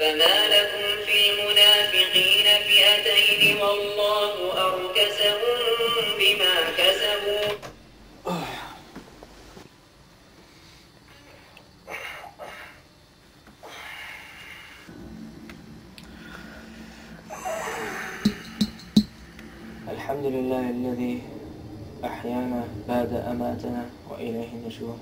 فما لكم في المنافقين فئتين والله أركسهم بما كسبوا. الحمد لله الذي أحيانا بعد أماتنا وإليه النشور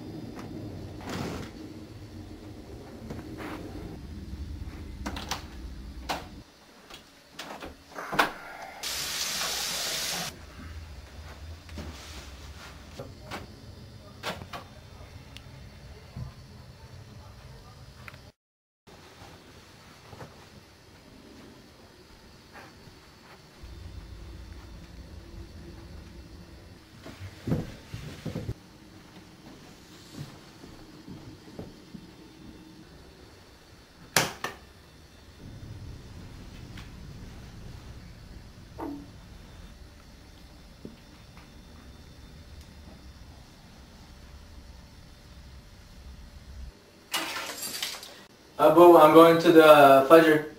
Uh, Boo, I'm going to the pleasure.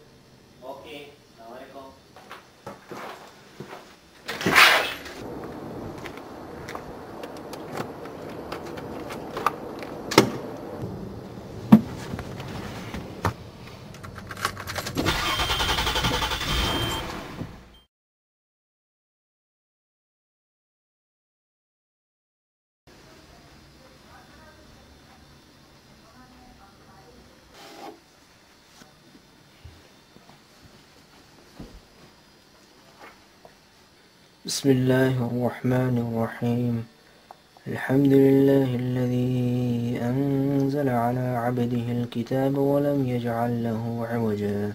بسم الله الرحمن الرحيم. الحمد لله الذي أنزل على عبده الكتاب ولم يجعل له عوجا.